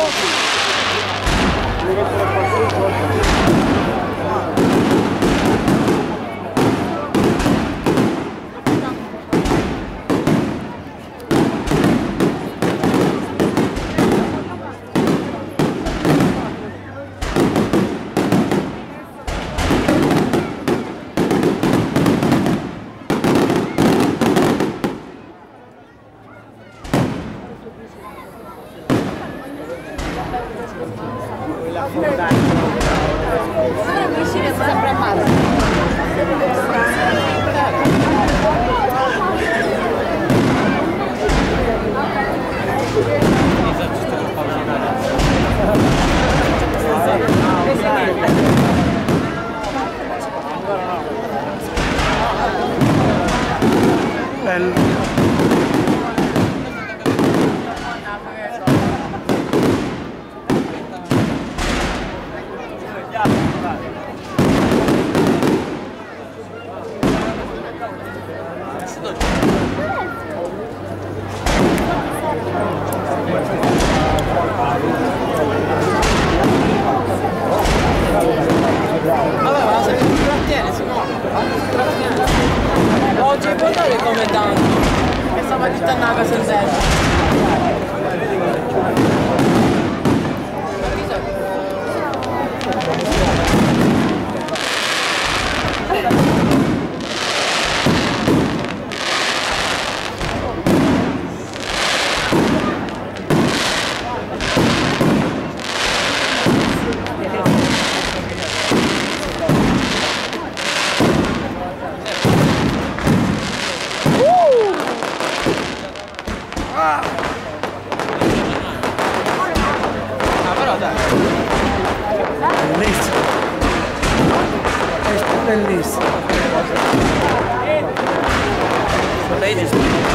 よろしくお願いします。Well... Vabbè, ma se ti trattiene, si muove. Oggi puoi dare come tanto. Che stava di una casa Chiefs. So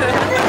Yeah.